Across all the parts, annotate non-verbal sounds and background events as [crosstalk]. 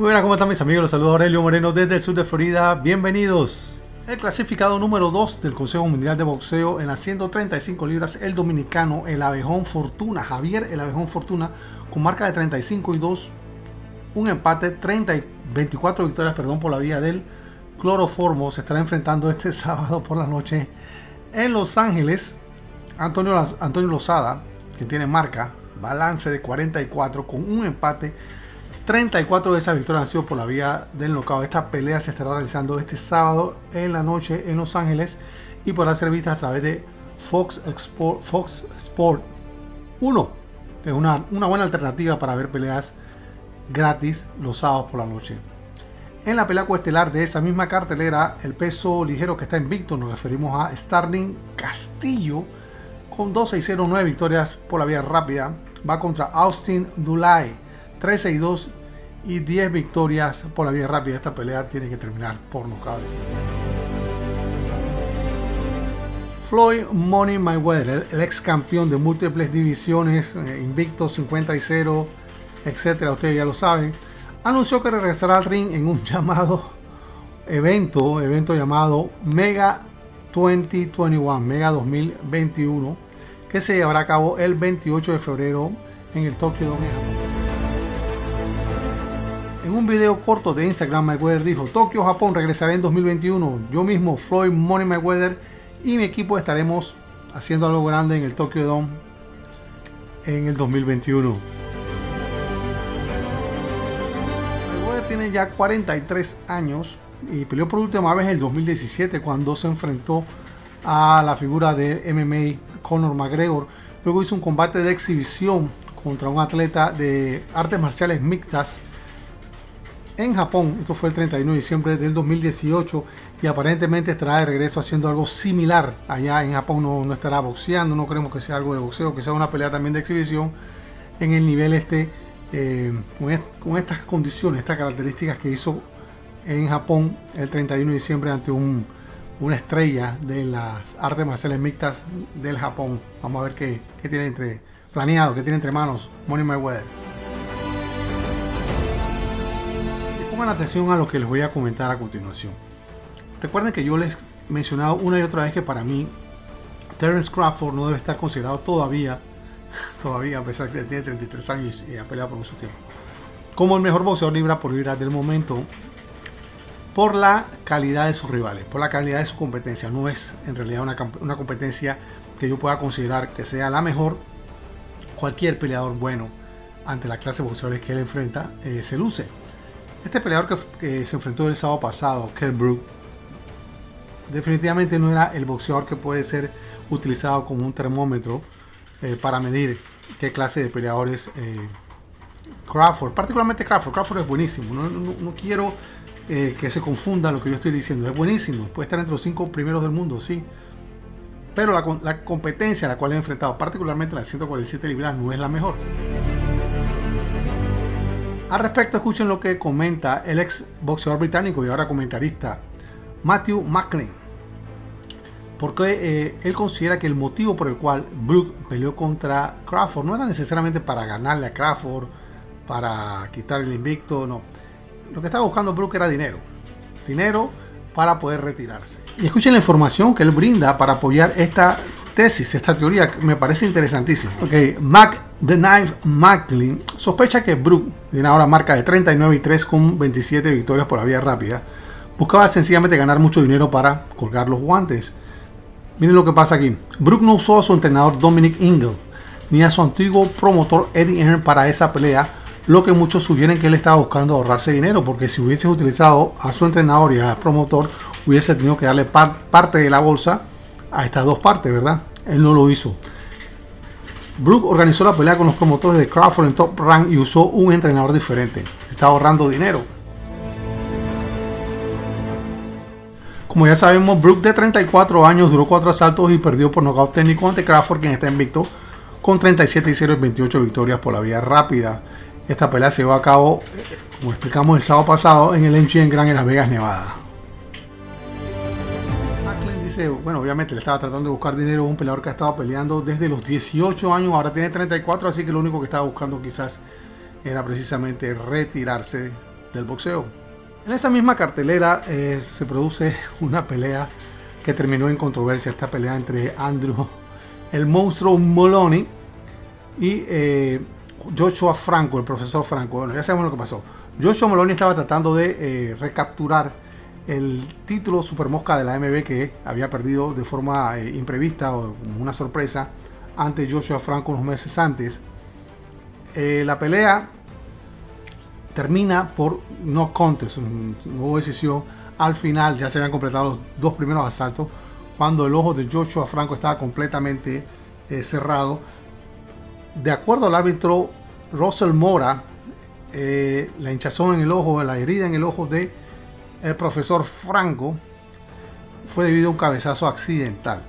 Muy buenas, ¿cómo están mis amigos? Los saludo Aurelio Moreno desde el sur de Florida. Bienvenidos. El clasificado número 2 del Consejo Mundial de Boxeo en las 135 libras, el dominicano El Abejón Fortuna, Javier El Abejón Fortuna, con marca de 35 y 2, un empate, 30 y 24 victorias, perdón, por la vía del cloroformo. Se estará enfrentando este [laughs] sábado por la noche en Los Ángeles. Antonio, Antonio Lozada, que tiene marca, balance de 44 con un empate 34 de esas victorias han sido por la vía del knockout. Esta pelea se estará realizando este sábado en la noche en Los Ángeles y podrá ser vista a través de Fox, Sport, Fox Sport 1. Es una, una buena alternativa para ver peleas gratis los sábados por la noche. En la pelea coestelar de esa misma cartelera, el peso ligero que está invicto, nos referimos a Starling Castillo, con 2-6-0-9 victorias por la vía rápida, va contra Austin Dulay, 3-6-2 y 10 victorias por la vía rápida. Esta pelea tiene que terminar por nocaut. Floyd Money Mayweather, el, ex campeón de múltiples divisiones, eh, invicto 50 y 0, etcétera, ustedes ya lo saben, anunció que regresará al ring en un [laughs] llamado evento, evento llamado Mega 2021, Mega 2021, que se llevará a cabo el 28 de febrero en el Tokyo Dome. En un video corto de Instagram, Mayweather dijo, Tokio, Japón, regresaré en 2021. Yo mismo, Floyd Money Mayweather y mi equipo estaremos haciendo algo grande en el Tokyo Dome en el 2021. Mayweather tiene ya 43 años y peleó por última vez en el 2017 cuando se enfrentó a la figura de MMA Conor McGregor. Luego hizo un combate de exhibición contra un atleta de artes marciales mixtas en Japón. Esto fue el 31 de diciembre del 2018 y aparentemente estará de regreso haciendo algo similar. Allá en Japón no, estará boxeando, no creemos que sea algo de boxeo, que sea una pelea también de exhibición en el nivel este, eh, con, estas condiciones, estas características que hizo en Japón el 31 de diciembre ante una estrella de las artes marciales mixtas del Japón. Vamos a ver qué, qué tiene entre planeado, qué tiene entre manos Money Mayweather. Pongan atención a lo que les voy a comentar a continuación. Recuerden que yo les he mencionado una y otra vez que para mí Terence Crawford no debe estar considerado todavía, [laughs] todavía a pesar de que tiene 33 años y ha peleado por mucho tiempo, como el mejor boxeador libra por libra del momento por la calidad de sus rivales, por la calidad de su competencia. No es en realidad una, competencia que yo pueda considerar que sea la mejor. Cualquier peleador bueno ante la clase de boxeadores que él enfrenta eh, se luce. Este peleador que, se enfrentó el sábado pasado, Kell Brook, definitivamente no era el boxeador que puede ser utilizado como un termómetro eh, para medir qué clase de peleadores eh, Crawford, particularmente Crawford. Crawford es buenísimo. No, quiero eh, que se confunda lo que yo estoy diciendo. Es buenísimo. Puede estar entre los cinco primeros del mundo, sí. Pero la, competencia a la cual he enfrentado, particularmente la 147 libras, no es la mejor. Al respecto, escuchen lo que comenta el ex boxeador británico y ahora comentarista Matthew Macklin. Porque eh, él considera que el motivo por el cual Brook peleó contra Crawford no era necesariamente para ganarle a Crawford, para quitar el invicto, no. Lo que estaba buscando Brook era dinero. Dinero para poder retirarse. Y escuchen la información que él brinda para apoyar esta tesis, esta teoría, me parece interesantísima. Ok, Mac The Knife Macklin sospecha que Brook, de una ahora marca de 39 y 3 con 27 victorias por la vía rápida, buscaba sencillamente ganar mucho dinero para colgar los guantes. Miren lo que pasa aquí. Brook no usó a su entrenador Dominic Ingle ni a su antiguo promotor Eddie Earn para esa pelea, lo que muchos sugieren que él estaba buscando ahorrarse dinero, porque si hubiese utilizado a su entrenador y al promotor, hubiese tenido que darle parte de la bolsa a estas dos partes, ¿verdad? Él no lo hizo. Brook organizó la pelea con los promotores de Crawford en Top Rank y usó un entrenador diferente. Está ahorrando dinero. Como ya sabemos, Brook de 34 años duró 4 asaltos y perdió por nocaut técnico ante Crawford, quien está invicto con 37 y 0 y 28 victorias por la vía rápida. Esta pelea se llevó a cabo, como explicamos el sábado pasado, en el MGM Grand en Las Vegas, Nevada bueno, obviamente le estaba tratando de buscar dinero a un peleador que ha estado peleando desde los 18 años, ahora tiene 34, así que lo único que estaba buscando quizás era precisamente retirarse del boxeo. En esa misma cartelera eh, se produce [laughs] una pelea que terminó en controversia, esta pelea entre Andrew, el monstruo Moloney, y eh, Joshua Franco, el profesor Franco. Bueno, ya sabemos lo que pasó. Joshua Moloney estaba tratando de eh, recapturar el título Super Mosca de la MB que había perdido de forma imprevista o como una sorpresa ante Joshua Franco unos meses antes. la pelea termina por no contest, no hubo decisión. Al final ya se habían completado los dos primeros asaltos cuando el ojo de Joshua Franco estaba completamente eh, cerrado. De acuerdo al árbitro Russell Mora, eh, la hinchazón en el ojo, la herida en el ojo de el profesor Franco fue debido a un cabezazo accidental.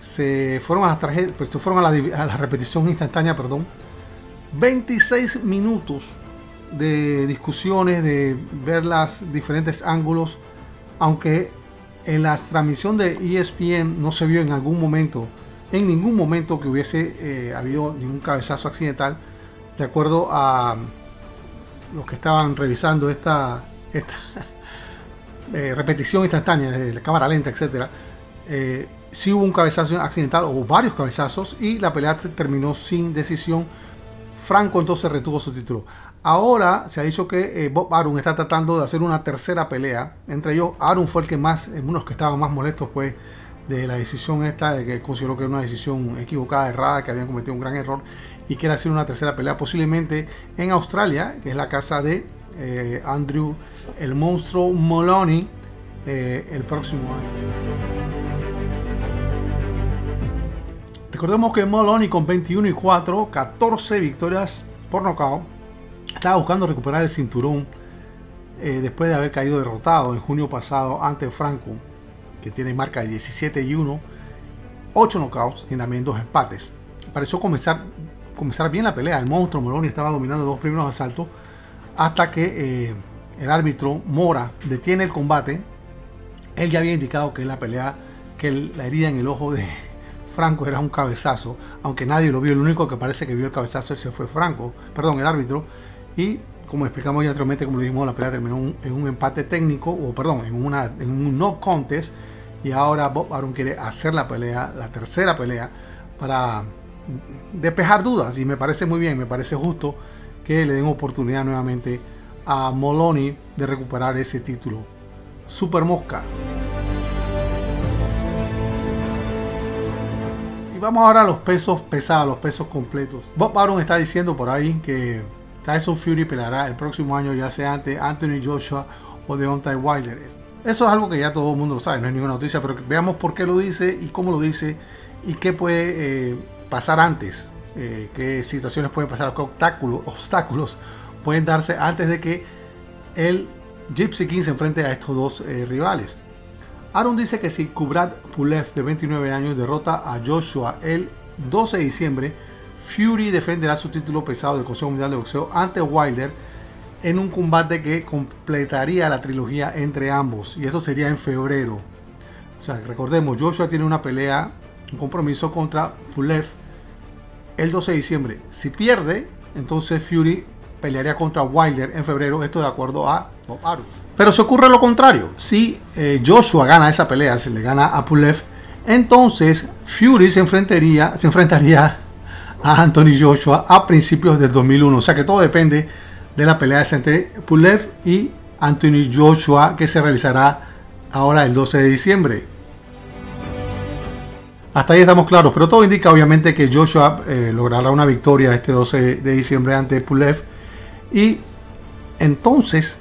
Se fueron a las pues, se fueron a la repetición instantánea, perdón. 26 minutos de discusiones, de ver los diferentes ángulos, aunque en la transmisión de ESPN no se vio en algún momento, en ningún momento que hubiese eh, habido ningún cabezazo accidental, de acuerdo a los que estaban revisando esta, esta [laughs] eh, repetición instantánea de la cámara lenta, etcétera. Eh, si hubo un cabezazo accidental o varios cabezazos y la pelea terminó sin decisión. Franco entonces retuvo su título. Ahora se ha dicho que eh, Bob Arum está tratando de hacer una tercera pelea. Entre ellos, Arum fue el que más, uno de los que estaban más molestos pues de la decisión esta, que consideró que era una decisión equivocada, errada, que habían cometido un gran error y quiere hacer una tercera pelea posiblemente en Australia, que es la casa de eh, Andrew, el monstruo Moloney, eh, el próximo año. Recordemos que Moloney con 21 y 4, 14 victorias por nocaut estaba buscando recuperar el cinturón eh, después de haber caído derrotado en junio pasado ante Franco, que tiene marca de 17 y 1, 8 knockouts y también 2 empates. Pareció comenzar, comenzar bien la pelea. El monstruo Moloney estaba dominando los primeros asaltos hasta que eh, el árbitro Mora detiene el combate. Él ya había indicado que la pelea, que la herida en el ojo de [laughs] Franco era un cabezazo, aunque nadie lo vio. El único que parece que vio el cabezazo ese fue Franco, perdón, el árbitro. Y como explicamos ya anteriormente, como lo dijimos, la pelea terminó en un empate técnico, o perdón, en, un no contest. Y ahora Bob Arum quiere hacer la pelea, la tercera pelea, para despejar dudas. Y me parece muy bien, me parece justo que le den oportunidad nuevamente a Moloney de recuperar ese título. Super Mosca. Y vamos ahora a los pesos pesados, los pesos completos. Bob Arum está diciendo por ahí que Tyson Fury peleará el próximo año ya sea ante Anthony Joshua o Deontay Wilder. Eso es algo que ya todo el mundo lo sabe, no es ninguna noticia, pero veamos por qué lo dice y cómo lo dice y qué puede eh, pasar antes, eh, qué situaciones pueden pasar, qué obstáculos, pueden darse antes de que el Gypsy King se enfrente a estos dos eh, rivales. Aaron dice que si Kubrat Pulev de 29 años derrota a Joshua el 12 de diciembre, Fury defenderá su título pesado del Consejo Mundial de Boxeo ante Wilder en un combate que completaría la trilogía entre ambos. Y eso sería en febrero. O sea, recordemos, Joshua tiene una pelea, un compromiso contra Pulev el 12 de diciembre. Si pierde, entonces Fury pelearía contra Wilder en febrero. Esto de acuerdo a Bob. Pero si ocurre lo contrario, si eh, Joshua gana esa pelea, se le gana a Pulev, entonces Fury se enfrentaría, se enfrentaría a Anthony Joshua a principios del 2001. O sea que todo depende de la pelea entre Pulev y Anthony Joshua que se realizará ahora el 12 de diciembre. Hasta ahí estamos claros, pero todo indica obviamente que Joshua eh, logrará una victoria este 12 de diciembre ante Pulev. Y entonces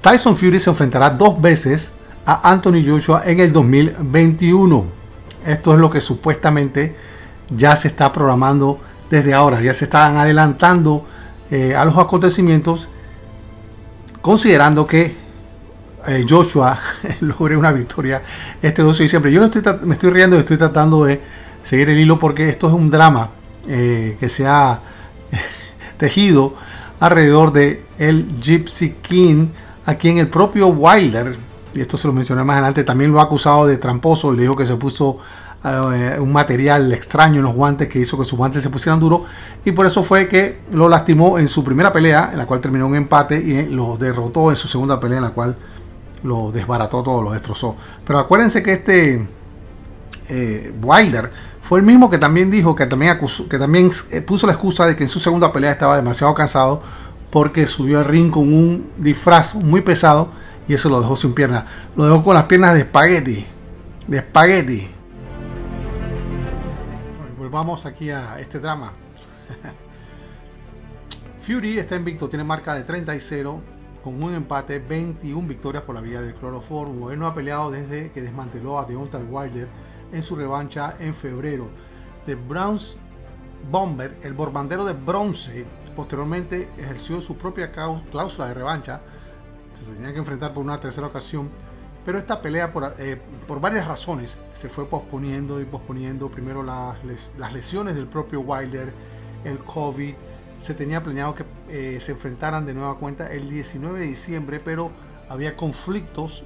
Tyson Fury se enfrentará dos veces a Anthony Joshua en el 2021. Esto es lo que supuestamente ya se está programando desde ahora, ya se están adelantando eh, a los acontecimientos, considerando que eh, Joshua [laughs] logre una victoria este 12 de diciembre. Yo no estoy, me estoy riendo y estoy tratando de seguir el hilo porque esto es un drama eh, que se ha [laughs] tejido alrededor de el Gypsy King, a quien el propio Wilder, y esto se lo mencioné más adelante, también lo ha acusado de tramposo y le dijo que se puso eh, un material extraño en los guantes que hizo que sus guantes se pusieran duros y por eso fue que lo lastimó en su primera pelea, en la cual terminó un empate y lo derrotó en su segunda pelea, en la cual lo desbarató todo, lo destrozó. Pero acuérdense que este eh, Wilder fue el mismo que también dijo que también, que también eh, puso la excusa de que en su segunda pelea estaba demasiado cansado porque subió al ring con un disfraz muy pesado y eso lo dejó sin pierna. Lo dejó con las piernas de espagueti. De espagueti. volvamos aquí a este drama. [laughs] Fury está invicto, tiene marca de 30 y 0 con un empate, 21 victorias por la vía del cloroformo. Él no ha peleado desde que desmanteló a Deontay Wilder en su revancha en febrero. The Browns Bomber, el borbandero de bronce, posteriormente ejerció su propia cláusula de revancha. Se tenía que enfrentar por una tercera ocasión. Pero esta pelea, por, eh, varias razones, se fue posponiendo y posponiendo. Primero las lesiones del propio Wilder, el COVID. Se tenía planeado que eh, se enfrentaran de nueva cuenta el 19 de diciembre, pero había conflictos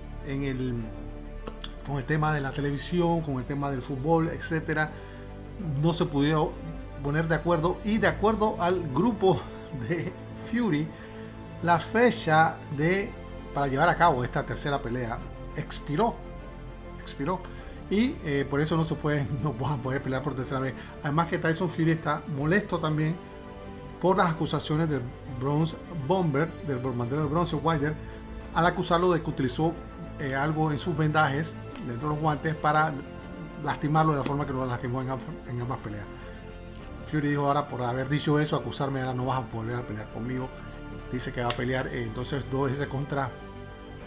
con el tema de la televisión, con el tema del fútbol, etcétera, no se pudieron poner de acuerdo y de acuerdo al grupo de Fury, la fecha para llevar a cabo esta tercera pelea expiró, expiró y eh, por eso no se puede, [laughs] no van a poder pelear por tercera vez. Además que Tyson Fury está molesto también por las acusaciones del Bronze Bomber, del bombardero de Bronze Wilder, al acusarlo de que utilizó eh, algo en sus vendajes dentro de los guantes para lastimarlo de la forma que lo lastimó en, ambas peleas. Fury dijo ahora por haber dicho eso, acusarme ahora no vas a volver a pelear conmigo. Dice que va a pelear eh, entonces dos veces contra,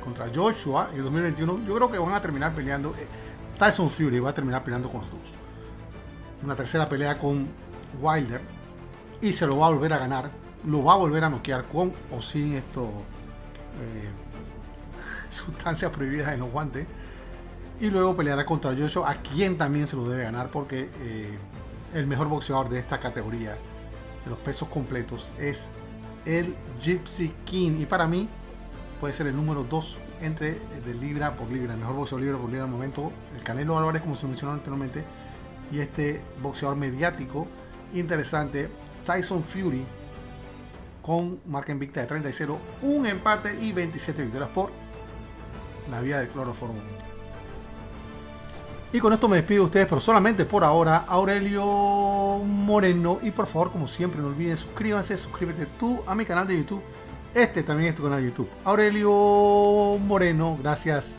contra Joshua en 2021. Yo creo que van a terminar peleando. Eh, Tyson Fury va a terminar peleando con los dos. Una tercera pelea con Wilder y se lo va a volver a ganar. Lo va a volver a noquear con o sin esto eh, [laughs] sustancias prohibidas en los guantes y luego peleará contra Joshua, a quien también se lo debe ganar porque eh, el mejor boxeador de esta categoría, de los pesos completos, es el Gypsy King. Y para mí puede ser el número 2 entre de libra por libra, el mejor boxeador libra por libra al momento, el Canelo Álvarez, como se mencionó anteriormente, y este boxeador mediático interesante, Tyson Fury, con marca invicta de 30 y 0, un empate y 27 victorias por la vía de cloroformo. Y con esto me despido de ustedes, pero solamente por ahora, Aurelio Moreno. Y por favor, como siempre, no olviden suscríbanse, suscríbete tú a mi canal de YouTube. Este también es tu canal de YouTube. Aurelio Moreno, gracias.